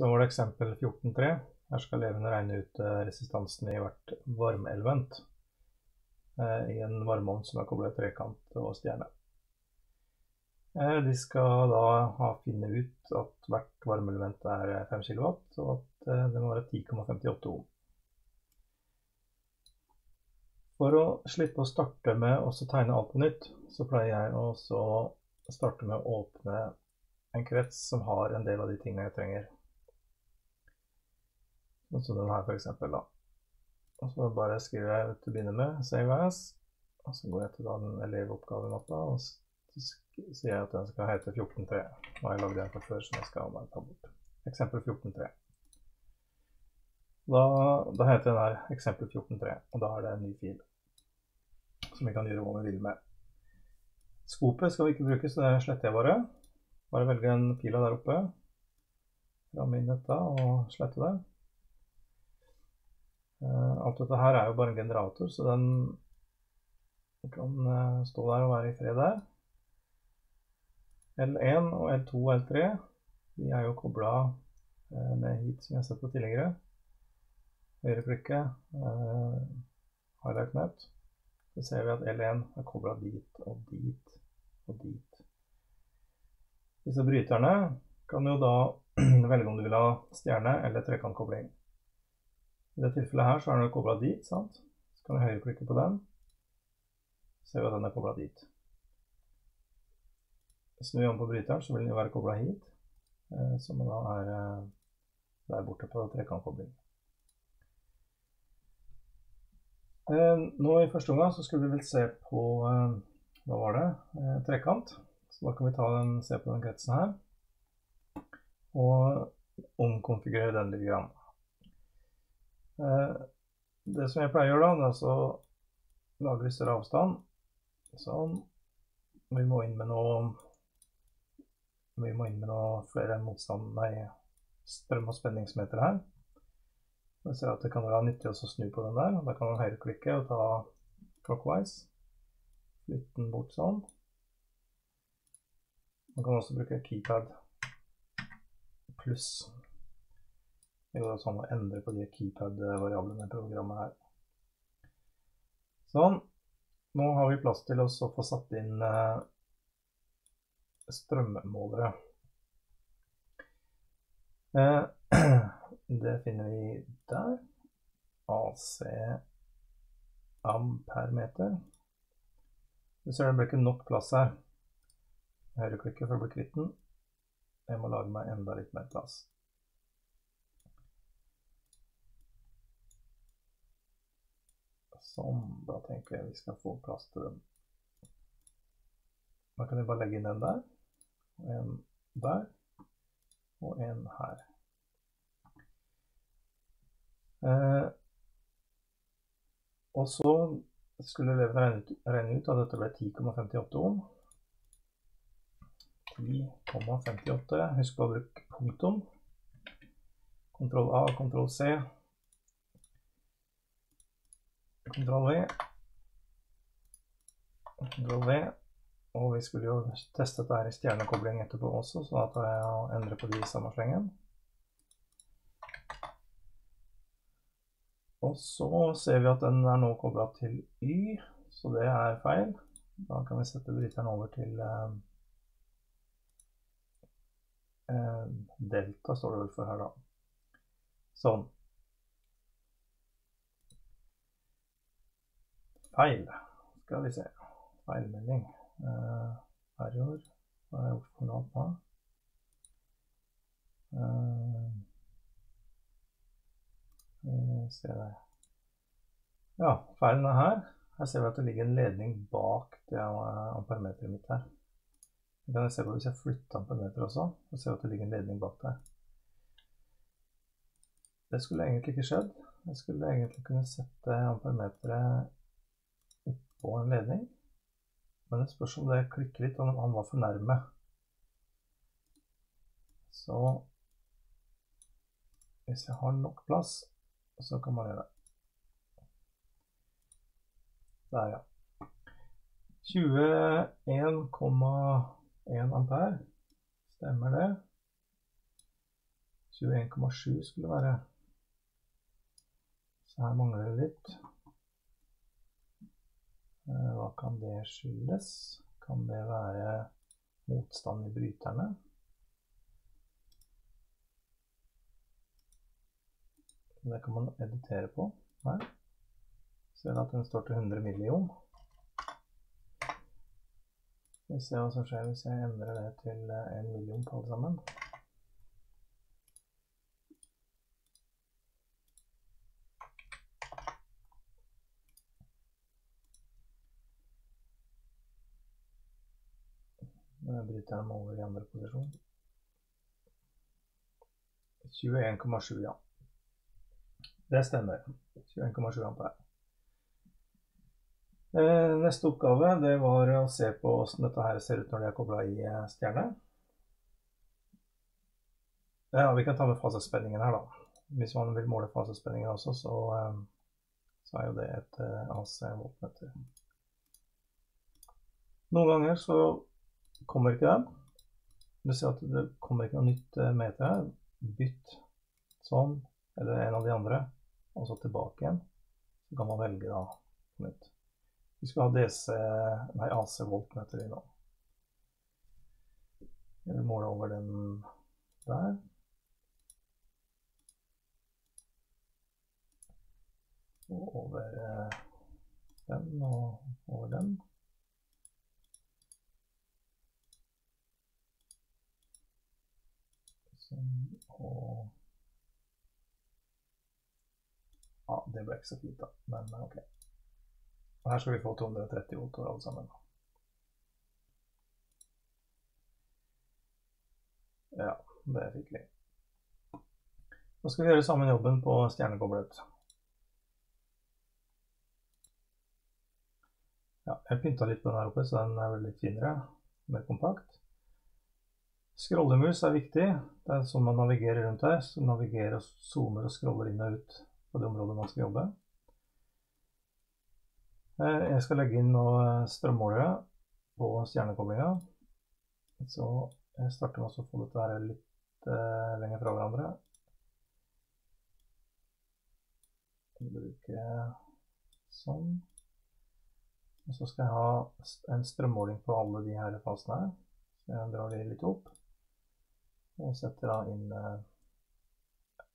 Så var det eksempel 14.3. Her skal elevene regne ut eh, resistansen i hvert varmeelement eh, i en varmeovn som er koblet trekant og stjerne. Eh, de skal da finne ut at hvert varmeelement er 5 kW, og at det må være 10,58 ohm. For å slippe å starte med å tegne alt på nytt, så pleier jeg å starte med å åpne en krets som har en del av de tingene jeg trenger. Sånn som den her, eksempel. Da. Og så bare skriver jeg til å begynne med 'save as'. Og så går jeg til den elevoppgavemappa og så sier jeg at den skal hete 14.3. Nå har jeg lagd en fra før som jeg skal bare ta bort. Eksempel 14.3. Da, da, heter den her eksempel 14.3, og da er det en ny fil som vi kan gjøre hva vi vil med. Skopet skal vi ikke bruke, så det sletter jeg bare. Bare velge en pila der oppe. Ramme inn dette og slette det. Uh, alt dette her er jo bare en generator, så den kan uh, stå der og være i fred der. L1 og L2 og L3 de er jo kobla ned med hit, som jeg har sett på tidligere. Høyreklikke, highlight map. Så ser vi at L1 er kobla dit og dit og dit. Disse bryterne kan jo da velge om du vil ha stjerne eller trekantkobling. I dette tilfellet her så er den kobla dit. sant? Så kan jeg høyreklikke på den. Så ser vi at den er kobla dit. Snur vi om på bryteren, så vil den jo være kobla hit. Eh, som da er eh, der borte på trekantkobling. Eh, nå i første omgang så skulle vi vel se på hva var det? trekant. Så da kan vi se på den kretsen her. Og omkonfigurere den litt. Grann. Eh, det som jeg pleier å gjøre, da, det er å lage vi større avstand. Sånn. Vi må inn med noe Vi må inn med noe flere motstand, nei, strøm- og spenningsmeter her. Jeg ser at det kan være nyttig å snu på den der. Da kan man høyreklikke og ta clockwise. Flytte den bort sånn. Man kan også bruke keypad pluss det går sånn å endre på de keypad-variablene i programmet her. Sånn. Nå har vi plass til å få satt inn eh, strømmålere. Eh, det finner vi der. AC ampermeter. Du ser det ble ikke nok plass her. Høyreklikker for å bli kvitt den. Jeg må lage meg enda litt mer plass. Sånn. Da tenker jeg vi skal få plass til den. Da kan jeg bare legge inn en der. Og en der. Og en her. Eh, og så skulle eleven regne ut, at dette ble 10,58 ohm. 10,58. Husk på å bruke punktum. Kontroll A, kontroll C. Kontroll V. Ctrl-V. Og vi skulle jo teste dette her i stjernekobling etterpå også, så da tar jeg og endrer på de i samme slengen. Og så ser vi at den er nå kobla til Y, så det er feil. Da kan vi sette bryteren over til eh, eh delta, står det vel for her, da. Sånn. Feil. Skal vi se. Feilmelding. Uh, error. Hva har jeg gjort for noe nå? Uh, se der. Ja, feilen er her. Her ser vi at det ligger en ledning bak det ampermeteret mitt her. Det kan jeg se på hvis jeg flytter ampermeteret også. Så ser vi at det ligger en ledning bak der. Det skulle egentlig ikke skjedd. Jeg skulle egentlig kunne sette ampermeteret på en ledning. Men det spørs om det klikker litt, om han var for nærme. Så hvis jeg har nok plass, så kan man gjøre det. Der, ja. 21,1 ampere. Stemmer det? 21,7 skulle det være. Så her mangler det litt. Hva kan det skyldes? Kan det være motstand i bryterne? Det kan man editere på her. Ser at den står til 100 million. Vi ser hva som skjer hvis jeg endrer det til 1 million på alle sammen. Bryter dem over i andre posisjon. 21,7, ja. Det stemmer. 21,7 ampere. Eh, neste oppgave det var å se på hvordan dette her ser ut når de er kobla i eh, stjerne. Ja, Vi kan ta med fasespenningen her, da. Hvis man vil måle fasespenningen også, så, eh, så er jo det et AC-voltmeter. Noen ganger så kommer ikke den. Du ser at det kommer ikke noe nytt eh, meter her. Bytt sånn, eller en av de andre, og så tilbake igjen. Så kan man velge da nytt. Vi skal ha DC, nei AC-voltmeter i nå. Jeg vil måle over den der. Og over eh, den og over den. Sånn, og Ja, det ble ikke så fint, da. Men OK. Og her skal vi få 230 volt alle sammen. Ja, det fikk vi. Nå skal vi gjøre samme jobben på stjernekoblet. Ja, jeg pynta litt på den her oppe, så den er veldig finere. Mer kompakt. Scrollemus er viktig. Det er sånn man navigerer rundt her. Så navigerer og zoomer og scroller inn og ut på det området man skal jobbe. Eh, jeg skal legge inn eh, strømmålere på stjernekoblinga. Så jeg starter med å få dette her litt uh, lenger fra hverandre. Bruke sånn. Og så skal jeg ha en strømmåling på alle de her fasene her. Så jeg drar de litt opp. Og setter da inn eh,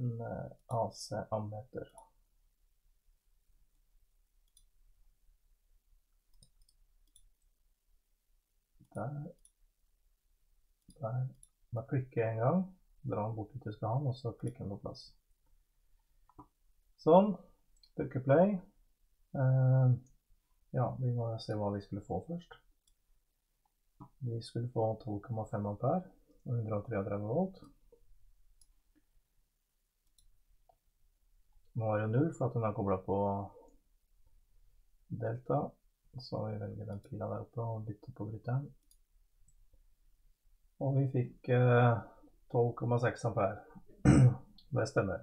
en eh, AC-ammeter. Der. Der. Da klikker jeg en gang, drar den bort til jeg skal ha den, og så klikker den på plass. Sånn. Trykker play. Uh, ja, vi må se hva vi skulle få først. Vi skulle få 12,5 ampere 133 volt. Nå er det null for at den er kobla på delta. Så vi velger den pila der oppe og bytter på bryteren. Og vi fikk eh, 12,6 ampere. det stemmer.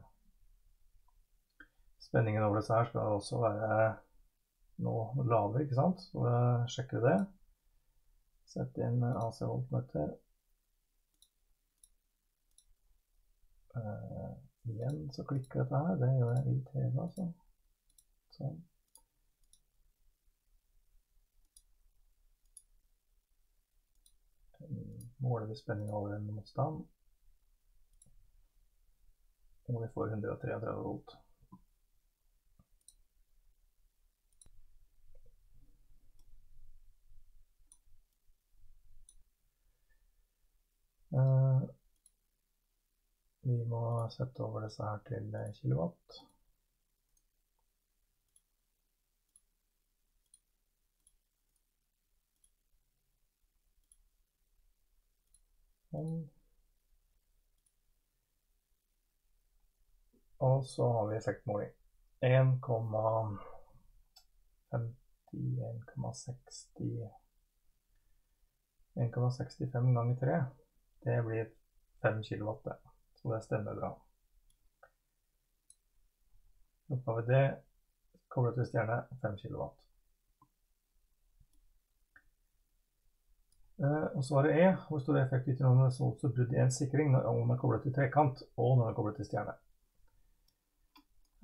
Spenningen over disse her skal også være noe lavere, ikke sant? Så sjekker sjekker det. Sett inn AC-voltmeter. Uh, igjen så klikker dette her. Det gjør jeg i TV, altså. Sånn. Måler vi spenning over en motstand. Og vi får 133 volt. Vi må sette over disse her til eh, kilowatt. Sånn. Og så har vi effektmåling. 1,50, 1,60 1,65 ganger 3. Det blir 5 kilowatt, det. Så det stemmer bra. Oppgave D koblet til stjerne 5 kW. Eh, og svaret E. Hvor stor effekt yter noen oppstår brudd i en sikring når ovnen er koblet til trekant og når den er koblet til stjerne?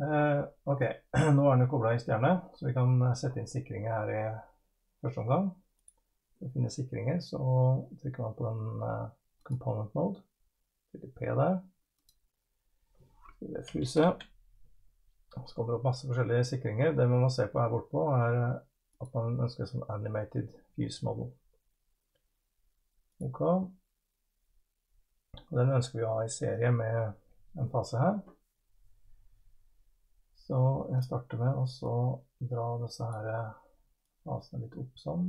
Eh, ok, nå er den koblet i stjerne, så vi kan sette inn sikringer her i første omgang. For å finne sikringer så trykker man på den component mode. Trykker P der. Spiller fuse. Så kommer det opp masse forskjellige sikringer. Det man må se på her bortpå, er at man ønsker sånn animated fuse model. Ok. Og den ønsker vi å ha i serie med en fase her. Så jeg starter med å dra disse her fasene litt opp sånn,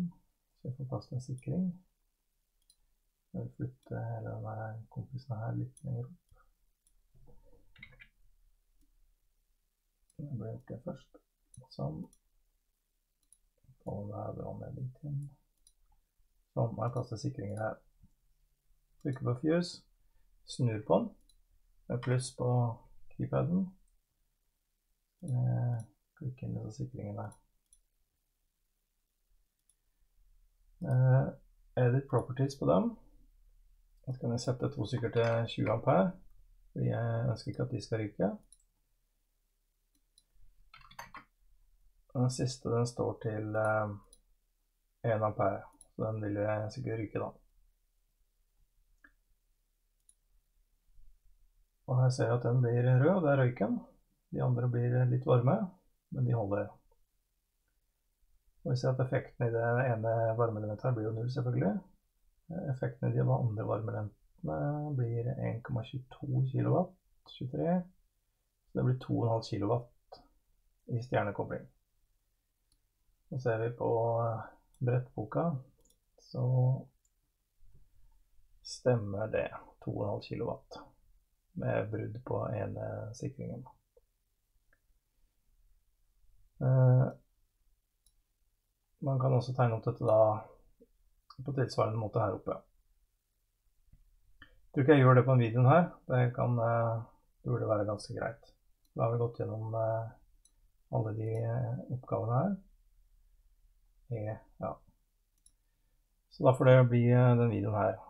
så jeg får plass til en sikring. Jeg vi flytte hele denne kompisen her litt lenger opp. Det ble gjort det først. Sånn. Og da bra ned igjen. Sånn, nå er plass til sikringer her. Trykker på fuse, snur på den, med pluss på keypaden. Klikke inn disse sikringene. Uh, edit properties på dem. Så kan jeg sette to stykker til 20 ampere, fordi jeg ønsker ikke at de skal ryke. Den siste den står til uh, eh, 1 ampere. Så den vil jeg sikkert ryke da. Og her ser jeg at den blir rød, det er røyken. De andre blir litt varme, men de holder. Og vi ser at effekten i det ene varmeelementet her blir jo null, selvfølgelig. Effekten i de andre varmeelementene blir 1,22 kW, 23. Så det blir 2,5 kW i stjernekobling. Så ser vi på brettboka så stemmer det 2,5 kW med brudd på ene sikringen. Eh, man kan også tegne opp dette da på tilsvarende måte her oppe. Jeg tror ikke jeg gjør det på denne videoen her. Det, kan, eh, det burde være ganske greit. Da har vi gått gjennom eh, alle de oppgavene her. E, ja. Så da får det bli denne den videoen her.